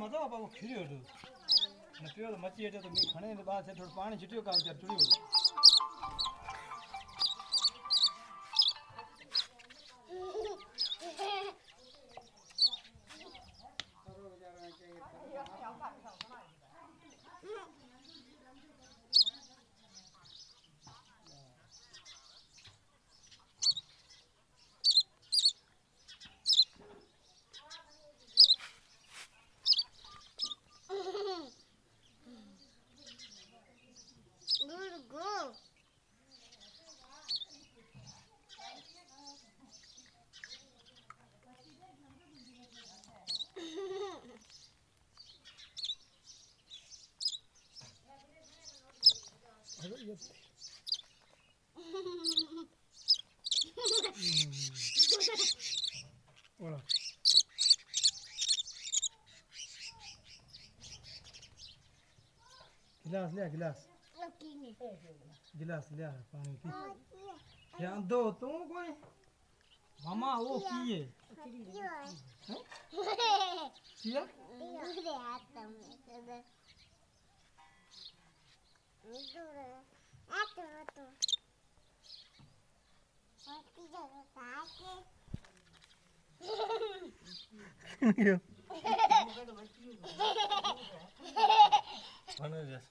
मथो वठो मची वठो तिटियो Voilà. Glace, Léa, glace. Glace, Léa, par ici. Y a un dos, ton quoi? Maman, où qui est? Qui est? Qui est? Qui est? यो भन जस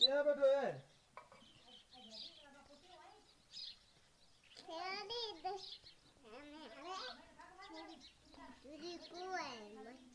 ए बेटो ए फेरि दस हामी अरे फेरि कुएन